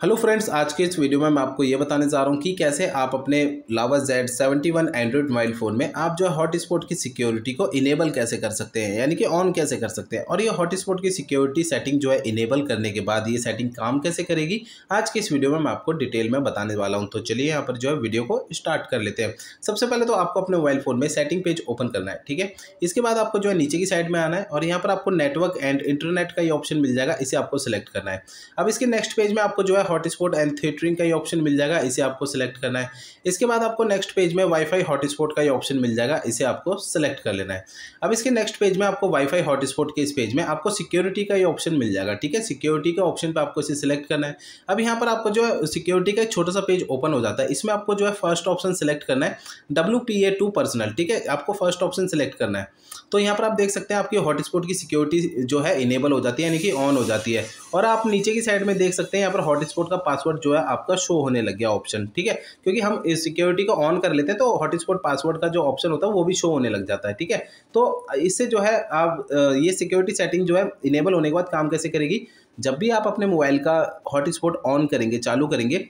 Hello friends आज के इस वीडियो में मैं आपको ये बताने जा रहा हूँ कि कैसे आप अपने Lava Z seventy one Android mobile phone में आप जो है हॉट स्पॉट की सिक्योरिटी को इनेबल कैसे कर सकते हैं, यानी कि ऑन कैसे कर सकते हैं? और ये हॉट स्पॉट की सिक्योरिटी सेटिंग जो है इनेबल करने के बाद ये सेटिंग काम कैसे करेगी? आज की इस वीडियो में मैं आपको डिटेल में बताने वाला हूँ। तो चलिए यहाँ पर जो है वीडियो को स्टार्ट कर लेते हैं। सबसे पहले तो आपको अपने मोबाइल फ़ोन में सेटिंग पेज ओपन करना है, ठीक है? इसके बाद आपको जो है नीचे की साइड में आना है और यहाँ पर आपको नेटवर्क एंड इंटरनेट का ये ऑप्शन मिल जाएगा, इसे आपको सिलेक्ट करना है। अब इसके नेक्स्ट पेज में आपको जो है हॉट स्पॉट एंड थिएटरिंग का ये ऑप्शन मिल जाएगा, इसे आपको सिलेक्ट करना है। इसके बाद आपको नेक्स्ट पेज में वाईफाई हॉटस्पॉट का ये ऑप्शन मिल जाएगा, इसे आपको सिलेक्ट कर लेना है। अब इसके नेक्स्ट पेज में आपको वाईफाई हॉटस्पॉट के इस पेज में आपको सिक्योरिटी का ये ऑप्शन मिल जाएगा, ठीक है? सिक्योरिटी के ऑप्शन पर आपको इसे सिलेक्ट करना है। अब यहाँ पर आपको जो है सिक्योरिटी का एक छोटा सा पेज ओपन हो जाता है। इसमें आपको जो है फ़र्स्ट ऑप्शन सिलेक्ट करना है W P A two personal ठीक है? आपको फ़र्स्ट ऑप्शन सिलेक्ट करना है। तो यहाँ पर आप देख सकते हैं, आपकी हॉटस्पॉट की सिक्योरिटी जो है इनेबल हो जाती है, यानी कि ऑन हो जाती है। और आप नीचे की साइड में देख सकते हैं, यहाँ पर हॉटस्पॉट का पासवर्ड जो है, आपका शो होने लग गया ऑप्शन ठीक है? क्योंकि हम सिक्योरिटी को ऑन कर लेते हैं तो हॉटस्पॉट पासवर्ड का जो ऑप्शन होता है, वो भी शो होने लग जाता है, ठीक है? तो इससे जो है, आप ये सिक्योरिटी सेटिंग जो है इनेबल होने के बाद काम कैसे करेगी? जब भी आप अपने मोबाइल का हॉटस्पॉट ऑन करेंगे, चालू करेंगे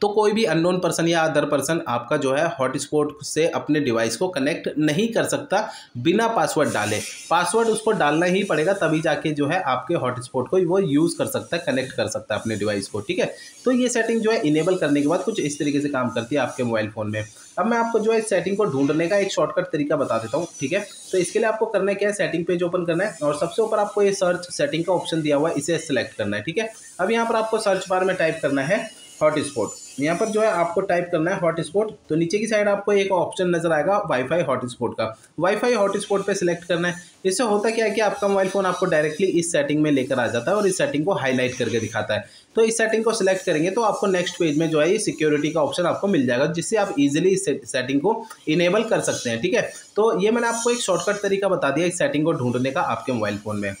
तो कोई भी अननोन पर्सन या अदर पर्सन आपका जो है हॉटस्पॉट से अपने डिवाइस को कनेक्ट नहीं कर सकता, बिना पासवर्ड डाले। पासवर्ड उसको डालना ही पड़ेगा, तभी जाके जो है आपके हॉटस्पॉट को वो यूज़ कर सकता है कनेक्ट कर सकता है अपने डिवाइस को, ठीक है? तो ये सेटिंग जो है इनेबल करने के बाद कुछ इस तरीके से काम करती है आपके मोबाइल फ़ोन में। अब मैं आपको जो है सेटिंग को ढूँढने का एक शॉर्टकट तरीका बता देता हूँ, ठीक है? तो इसके लिए आपको करना क्या है? सेटिंग पेज ओपन करना है और सबसे ऊपर आपको ये सर्च सेटिंग का ऑप्शन दिया हुआ है, इसे सेलेक्ट करना है, ठीक है? अब यहाँ पर आपको सर्च बार में टाइप करना है हॉटस्पॉट यहाँ पर जो है आपको टाइप करना है हॉटस्पॉट तो नीचे की साइड आपको एक ऑप्शन नज़र आएगा वाईफाई हॉटस्पॉट का। वाईफाई हॉटस्पॉट पे सिलेक्ट करना है। इससे होता क्या है कि आपका मोबाइल फ़ोन आपको डायरेक्टली इस सेटिंग में लेकर आ जाता है और इस सेटिंग को हाईलाइट करके दिखाता है। तो इस सेटिंग को सिलेक्ट करेंगे तो आपको नेक्स्ट पेज में जो है ये सिक्योरिटी का ऑप्शन आपको मिल जाएगा, जिससे आप इजीली इस सेटिंग को इनेबल कर सकते हैं, ठीक है? तो ये मैंने आपको एक शॉर्टकट तरीका बता दिया इस सेटिंग को ढूँढने का आपके मोबाइल फ़ोन में।